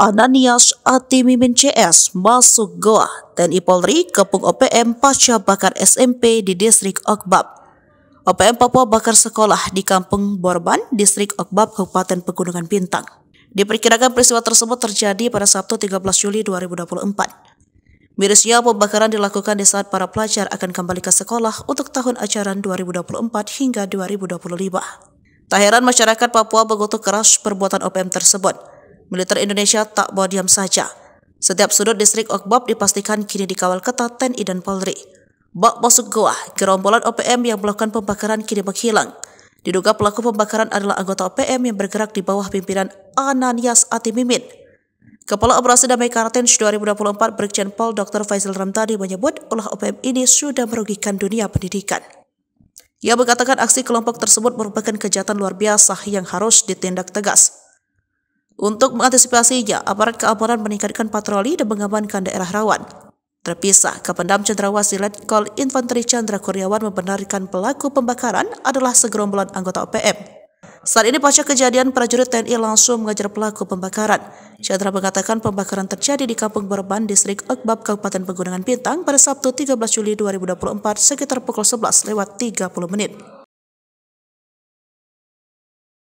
Ananias Atimimin CS masuk Goa TNI Polri kepung OPM pasca bakar SMP di distrik Okbab. OPM Papua bakar sekolah di Kampung Borban, distrik Okbab, Kabupaten Pegunungan Bintang. Diperkirakan peristiwa tersebut terjadi pada Sabtu 13 Juli 2024. Mirisnya pembakaran dilakukan di saat para pelajar akan kembali ke sekolah untuk tahun ajaran 2024 hingga 2025. Tak heran masyarakat Papua mengutuk keras perbuatan OPM tersebut. Militer Indonesia tak mau diam saja. Setiap sudut distrik Okbab dipastikan kini dikawal ketat TNI dan Polri. Bak masuk goa, gerombolan OPM yang melakukan pembakaran kini menghilang. Diduga pelaku pembakaran adalah anggota OPM yang bergerak di bawah pimpinan Ananias Atimimin. Kepala Operasi Damai Kartens 2024 Brigjen Pol Dr. Faisal Ramtadi menyebut ulah OPM ini sudah merugikan dunia pendidikan. Ia mengatakan aksi kelompok tersebut merupakan kejahatan luar biasa yang harus ditindak tegas. Untuk mengantisipasinya, aparat keamanan meningkatkan patroli dan mengamankan daerah rawan. Terpisah, Kapendam Cendrawasih Letkol Infanteri Chandra Kurniawan membenarkan pelaku pembakaran adalah segerombolan anggota OPM. Saat ini pasca kejadian, prajurit TNI langsung mengajar pelaku pembakaran. Chandra mengatakan pembakaran terjadi di Kampung Berban, Distrik Ekbab, Kabupaten Pegunungan Bintang pada Sabtu 13 Juli 2024 sekitar pukul 11 lewat 30 menit.